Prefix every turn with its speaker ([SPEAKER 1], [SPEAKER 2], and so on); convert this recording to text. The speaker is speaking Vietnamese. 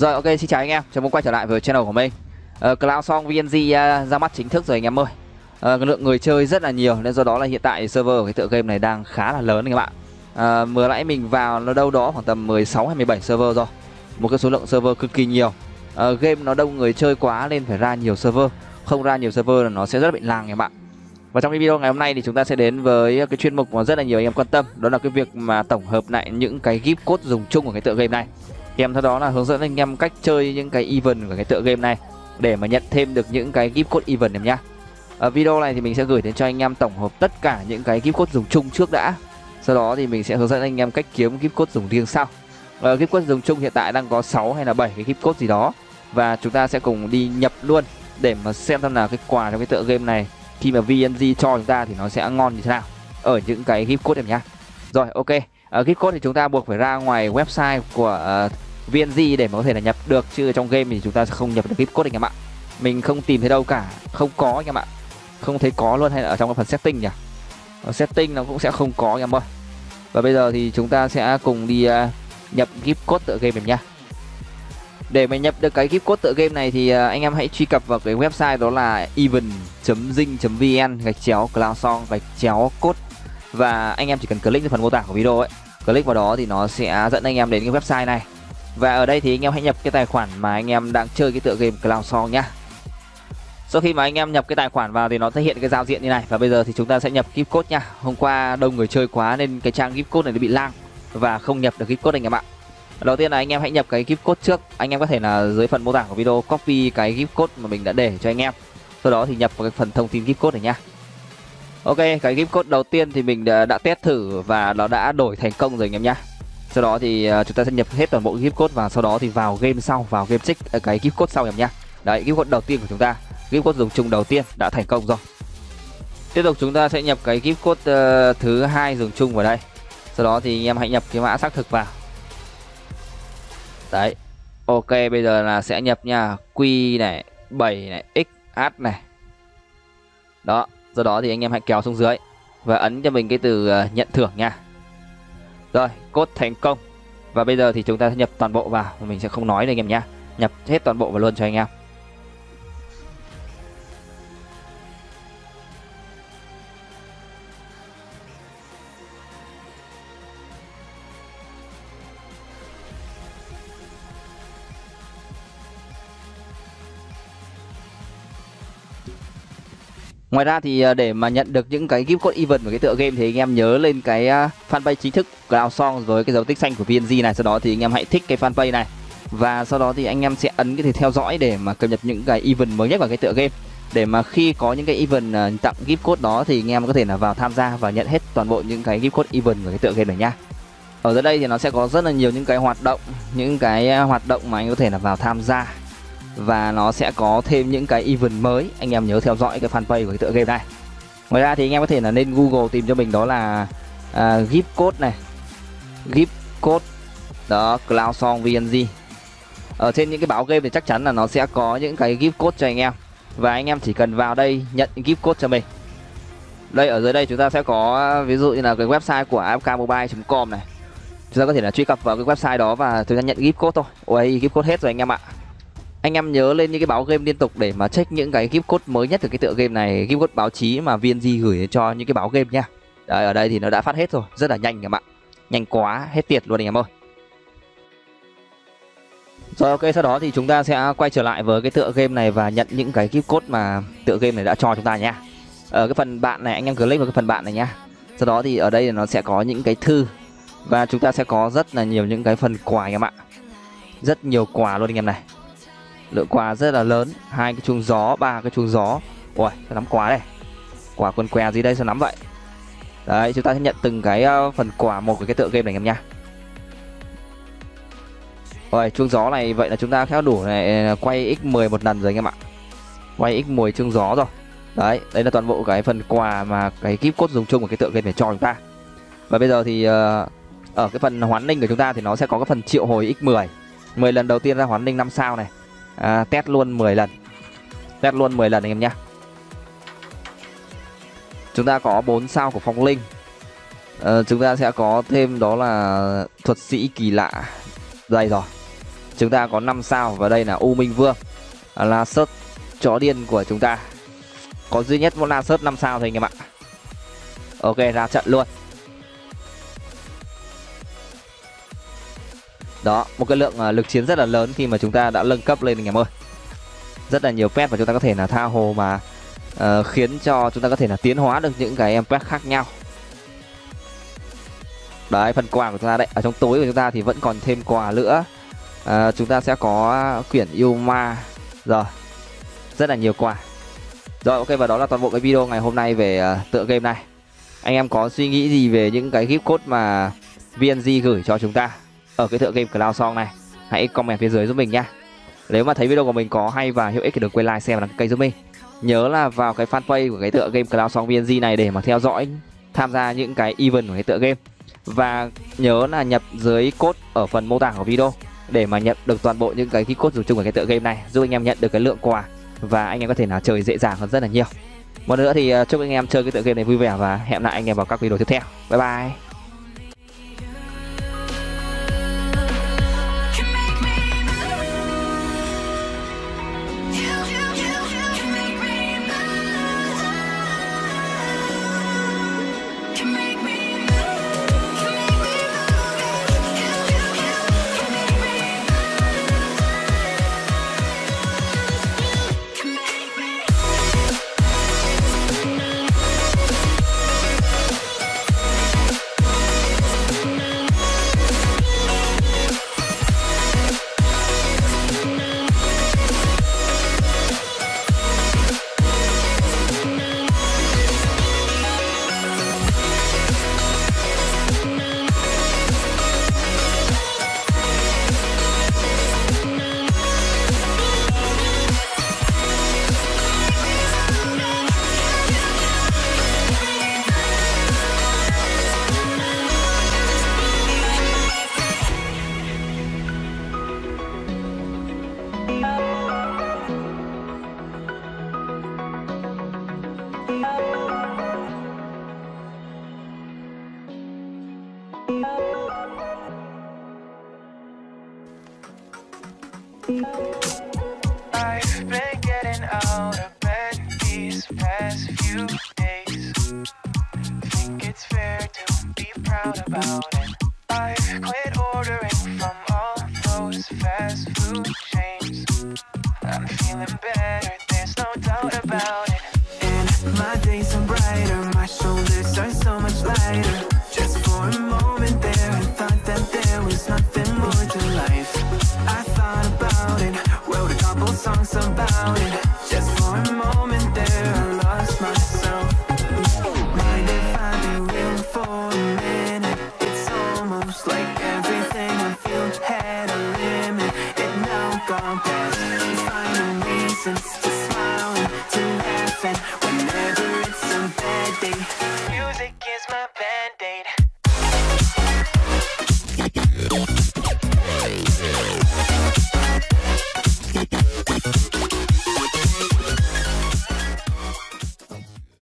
[SPEAKER 1] Rồi ok xin chào anh em, chào mừng quay trở lại với channel của mình. Uh, Cloud Song VNG uh, à, ra mắt chính thức rồi anh em ơi. Uh, lượng người chơi rất là nhiều nên do đó là hiện tại server của cái tựa game này đang khá là lớn anh em ạ. Uh, vừa nãy mình vào nó đâu đó khoảng tầm 16 hay 17 server rồi. Một cái số lượng server cực kỳ nhiều. Uh, game nó đông người chơi quá nên phải ra nhiều server. Không ra nhiều server là nó sẽ rất bị làng anh em ạ. Và trong cái video ngày hôm nay thì chúng ta sẽ đến với cái chuyên mục mà rất là nhiều anh em quan tâm Đó là cái việc mà tổng hợp lại những cái gift code dùng chung của cái tựa game này Kèm theo đó là hướng dẫn anh em cách chơi những cái event của cái tựa game này Để mà nhận thêm được những cái gift code event em nhá. Ở video này thì mình sẽ gửi đến cho anh em tổng hợp tất cả những cái gift code dùng chung trước đã. Sau đó thì mình sẽ hướng dẫn anh em cách kiếm gift code dùng riêng sau. Ở gift code dùng chung hiện tại đang có 6 hay là 7 cái gift code gì đó. Và chúng ta sẽ cùng đi nhập luôn để mà xem xem là cái quà trong cái tựa game này. Khi mà VNG cho chúng ta thì nó sẽ ngon như thế nào ở những cái gift code em nhá. Rồi ok, ở gift code thì chúng ta buộc phải ra ngoài website của uh, VNG để mà có thể là nhập được chứ trong game thì chúng ta sẽ không nhập được gift code anh em ạ. Mình không tìm thấy đâu cả, không có anh em ạ. Không thấy có luôn hay là ở trong cái phần setting nhỉ? Ở setting nó cũng sẽ không có anh em ơi. Và bây giờ thì chúng ta sẽ cùng đi uh, nhập gift code tựa game mình nha Để mà nhập được cái gift code tựa game này thì à, anh em hãy truy cập vào cái website đó là even.zing.vn gạch chéo cloud song gạch chéo code và anh em chỉ cần click vào phần mô tả của video ấy click vào đó thì nó sẽ dẫn anh em đến cái website này và ở đây thì anh em hãy nhập cái tài khoản mà anh em đang chơi cái tựa game cloud song nhá. Sau khi mà anh em nhập cái tài khoản vào thì nó sẽ hiện cái giao diện như này. Và bây giờ thì chúng ta sẽ nhập gift code nha hôm qua đông người chơi quá nên cái trang gift code này nó bị lang và không nhập được gift code anh em ạ. Đầu tiên là anh em hãy nhập cái gift code trước. Anh em có thể là dưới phần mô tả của video copy cái gift code mà mình đã để cho anh em. Sau đó thì nhập vào cái phần thông tin gift code này nhá. Ok cái gift code đầu tiên thì mình đã, đã test thử và nó đã đổi thành công rồi anh em nhá sau đó thì uh, chúng ta sẽ nhập hết toàn bộ gift code và sau đó thì vào game sau vào game check uh, cái gift code sau em nhá đấy gift code đầu tiên của chúng ta gift code dùng chung đầu tiên đã thành công rồi tiếp tục chúng ta sẽ nhập cái gift code uh, thứ hai dùng chung vào đây sau đó thì anh em hãy nhập cái mã xác thực vào Đấy. Ok bây giờ là sẽ nhập nha. Q này, 7 này, X, H này. Đó, sau đó thì anh em hãy kéo xuống dưới và ấn cho mình cái từ uh, nhận thưởng nha. Rồi, cốt thành công. Và bây giờ thì chúng ta sẽ nhập toàn bộ vào, mình sẽ không nói nữa anh em nhá. Nhập hết toàn bộ vào luôn cho anh em. Ngoài ra thì à, để mà nhận được những cái gift code event của cái tựa game thì anh em nhớ lên cái à, fanpage chính thức Cloud Song với cái dấu tích xanh của VNG này. Sau đó thì anh em hãy thích cái fanpage này. Và sau đó thì anh em sẽ ấn cái thì theo dõi để mà cập nhật những cái event mới nhất vào cái tựa game. Để mà khi có những cái event à, tặng gift code đó thì anh em có thể là vào tham gia và nhận hết toàn bộ những cái gift code event của cái tựa game này nha Ở dưới đây thì nó sẽ có rất là nhiều những cái hoạt động, những cái hoạt động mà anh có thể là vào tham gia và nó sẽ có thêm những cái event mới. Anh em nhớ theo dõi cái fanpage của cái tựa game này. Ngoài ra thì anh em có thể là lên google tìm cho mình đó là uh, gift code này. Gift code. Đó cloud song vng ở trên những cái báo game thì chắc chắn là nó sẽ có những cái gift code cho anh em. Và anh em chỉ cần vào đây nhận gift code cho mình. Đây ở dưới đây chúng ta sẽ có à, ví dụ như là cái website của afkmobile.com này. Chúng ta có thể là truy cập vào cái website đó và chúng ta nhận gift code thôi. Ôi gift code hết rồi anh em ạ anh em nhớ lên những cái báo game liên tục để mà check những cái gift code mới nhất từ cái tựa game này gift code báo chí mà VNG gửi cho những cái báo game nha. Đấy, ở đây thì nó đã phát hết rồi rất là nhanh em ạ nhanh quá hết tiệt luôn anh em ơi. Rồi ok sau đó thì chúng ta sẽ quay trở lại với cái tựa game này và nhận những cái gift code mà tựa game này đã cho chúng ta nhá ở cái phần bạn này anh em click vào cái phần bạn này nhá sau đó thì ở đây nó sẽ có những cái thư và chúng ta sẽ có rất là nhiều những cái phần quà anh em ạ rất nhiều quà luôn anh em này lượng quà rất là lớn. Hai cái chuông gió ba cái chuông gió. Ui sao nắm quá đây? Quả quần què gì đây sao nắm vậy? Đấy chúng ta sẽ nhận từng cái ờ, phần quà một của cái tựa game này em nha rồi chuông gió này vậy là chúng ta khéo đủ này ờ, quay x10 một lần rồi anh em ạ. Quay x10 chuông gió rồi. Đấy đây là toàn bộ cái phần quà mà cái kíp cốt dùng chung của cái tựa game để cho chúng ta. Và bây giờ thì uh, ở cái phần hoán linh của chúng ta thì nó sẽ có cái phần triệu hồi x10 10 lần đầu tiên ra hoán linh 5 sao này à, test luôn 10 lần. Test luôn 10 lần anh em nhé chúng ta có 4 sao của phong linh. À, chúng ta sẽ có thêm đó là thuật sĩ kỳ lạ. Đây rồi. Chúng ta có 5 sao và đây là U Minh Vương. À, là sớt chó điên của chúng ta. Có duy nhất một la sớt 5 sao thôi anh em ạ. Ok ra trận luôn. Đó một cái lượng à, lực chiến rất là lớn khi mà chúng ta đã nâng cấp lên anh em ơi. Rất là nhiều pet và chúng ta có thể là tha hồ mà uh, khiến cho chúng ta có thể là tiến hóa được những cái em pet khác nhau. Đấy phần quà của chúng ta đấy. Ở trong tối của chúng ta thì vẫn còn thêm quà nữa. Uh, chúng ta sẽ có quyển Yuma. Rồi rất là nhiều quà. Rồi ok và đó là toàn bộ cái video ngày hôm nay về uh, tựa game này. Anh em có suy nghĩ gì về những cái gift code mà VNG gửi cho chúng ta? Ở cái tựa game Cloud Song này, hãy comment phía dưới giúp mình nhá. Nếu mà thấy video của mình có hay và hữu ích thì đừng quên like xem và đăng ký kênh giúp mình. Nhớ là vào cái fanpage của cái tựa game Cloud Song VNG này để mà theo dõi, tham gia những cái event của cái tựa game. Và nhớ là nhập dưới code ở phần mô tả của video để mà nhận được toàn bộ những cái ký code dùng chung của cái tựa game này, giúp anh em nhận được cái lượng quà và anh em có thể nào chơi dễ dàng hơn rất là nhiều. Một nữa thì ờ, chúc anh em chơi cái tựa game này vui vẻ và hẹn lại anh em vào các video tiếp theo. Bye bye!
[SPEAKER 2] I've been getting out of bed these past few days. Think it's fair to be proud about it. I've quit ordering from all those fast food chains. I'm feeling better, there's no doubt about it. songs about it. Just for a moment there I lost myself. Mind if I be real for a minute? It's almost like everything I feel had a limit. It now gone past Finding reasons to smile and to laugh And whenever it's a bad day. Music